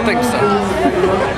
I don't think so.